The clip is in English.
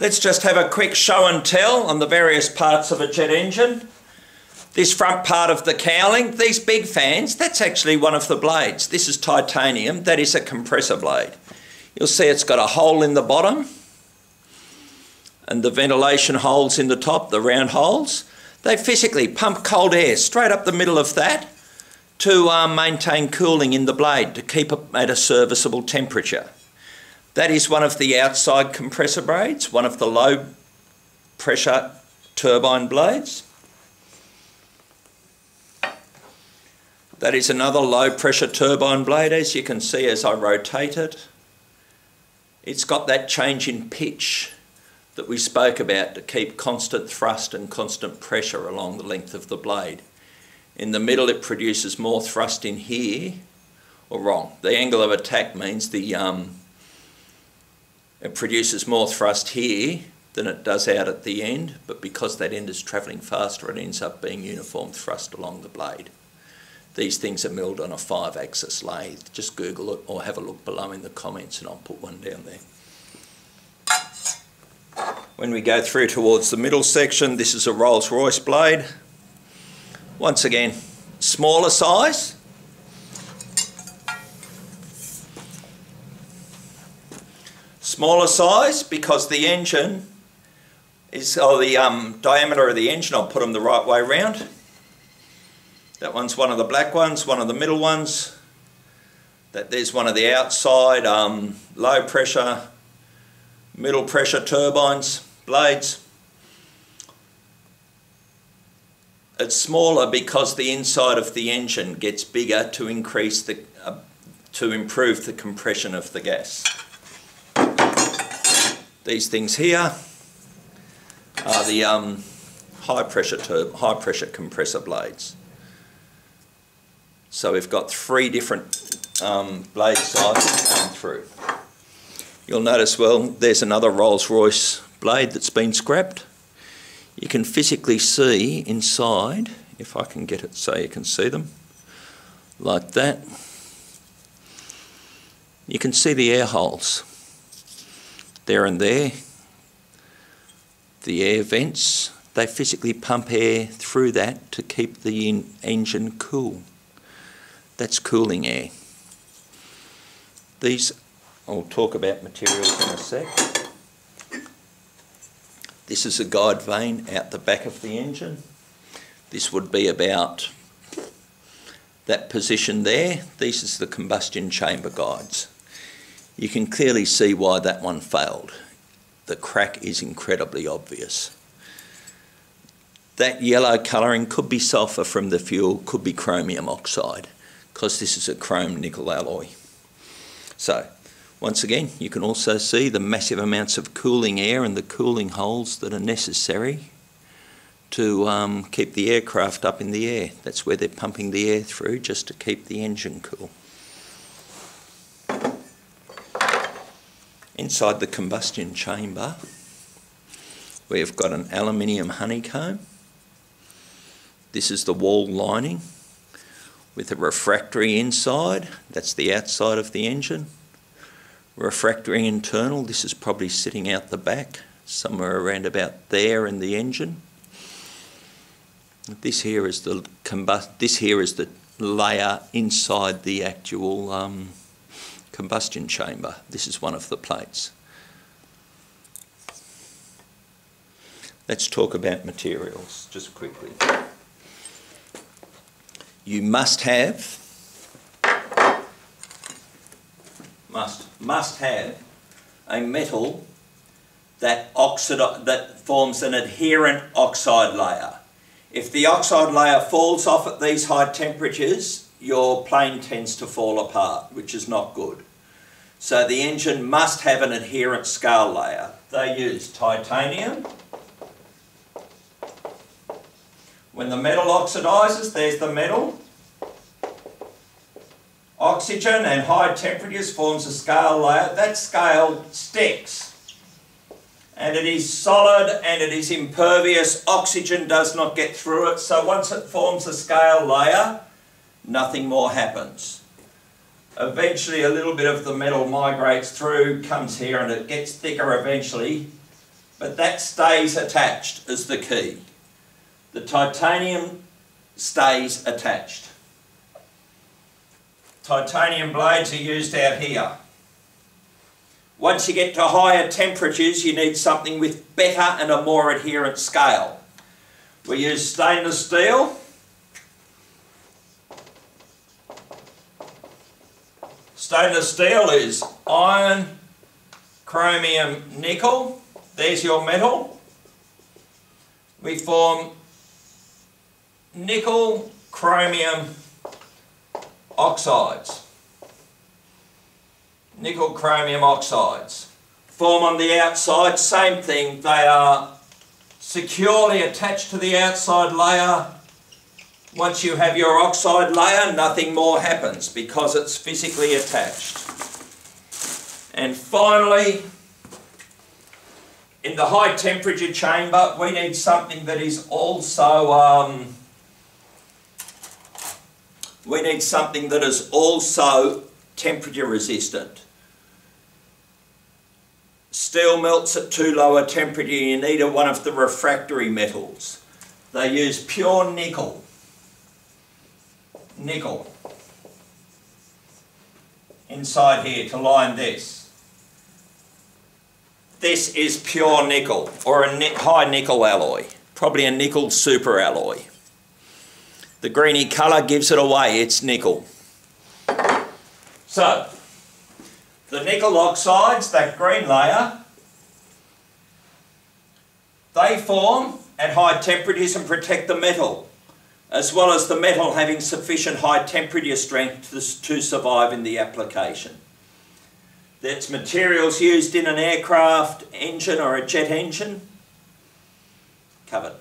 Let's just have a quick show and tell on the various parts of a jet engine. This front part of the cowling, these big fans, that's actually one of the blades. This is titanium, that is a compressor blade. You'll see it's got a hole in the bottom and the ventilation holes in the top, the round holes. They physically pump cold air straight up the middle of that to um, maintain cooling in the blade to keep it at a serviceable temperature. That is one of the outside compressor blades, one of the low pressure turbine blades. That is another low pressure turbine blade as you can see as I rotate it. It's got that change in pitch that we spoke about to keep constant thrust and constant pressure along the length of the blade. In the middle it produces more thrust in here, or wrong, the angle of attack means the um, it produces more thrust here than it does out at the end, but because that end is travelling faster it ends up being uniform thrust along the blade. These things are milled on a five axis lathe. Just Google it or have a look below in the comments and I'll put one down there. When we go through towards the middle section, this is a Rolls-Royce blade. Once again, smaller size. Smaller size because the engine is, or the um, diameter of the engine, I'll put them the right way round. That one's one of the black ones, one of the middle ones. That there's one of the outside um, low pressure middle pressure turbines, blades. It's smaller because the inside of the engine gets bigger to increase the, uh, to improve the compression of the gas. These things here are the um, high pressure high pressure compressor blades. So we've got three different um, blade sizes going through. You'll notice, well, there's another Rolls-Royce blade that's been scrapped. You can physically see inside, if I can get it so you can see them, like that. You can see the air holes there and there. The air vents, they physically pump air through that to keep the engine cool. That's cooling air. These I'll talk about materials in a sec. This is a guide vane out the back of the engine. This would be about that position there. This is the combustion chamber guides. You can clearly see why that one failed. The crack is incredibly obvious. That yellow colouring could be sulphur from the fuel, could be chromium oxide, because this is a chrome nickel alloy. So once again, you can also see the massive amounts of cooling air and the cooling holes that are necessary to um, keep the aircraft up in the air. That's where they're pumping the air through just to keep the engine cool. Inside the combustion chamber, we've got an aluminium honeycomb. This is the wall lining with a refractory inside. That's the outside of the engine refractory internal, this is probably sitting out the back, somewhere around about there in the engine. This here is the combust. This here is the layer inside the actual um, combustion chamber. This is one of the plates. Let's talk about materials just quickly. You must have must must have a metal that oxid that forms an adherent oxide layer. If the oxide layer falls off at these high temperatures, your plane tends to fall apart, which is not good. So the engine must have an adherent scale layer. They use titanium. When the metal oxidizes, there's the metal. Oxygen and high temperatures forms a scale layer. That scale sticks. And it is solid and it is impervious. Oxygen does not get through it. So once it forms a scale layer, nothing more happens. Eventually a little bit of the metal migrates through, comes here and it gets thicker eventually. but that stays attached is the key. The titanium stays attached. Titanium blades are used out here. Once you get to higher temperatures, you need something with better and a more adherent scale. We use stainless steel. Stainless steel is iron, chromium, nickel. There's your metal. We form nickel, chromium oxides. Nickel chromium oxides. Form on the outside, same thing. They are securely attached to the outside layer. Once you have your oxide layer, nothing more happens because it's physically attached. And finally, in the high temperature chamber, we need something that is also um, we need something that is also temperature resistant. Steel melts at too low a temperature, you need one of the refractory metals. They use pure nickel. Nickel. Inside here to line this. This is pure nickel, or a high nickel alloy. Probably a nickel super alloy. The greeny colour gives it away, it's nickel. So, the nickel oxides, that green layer, they form at high temperatures and protect the metal, as well as the metal having sufficient high temperature strength to, to survive in the application. That's materials used in an aircraft engine or a jet engine, covered.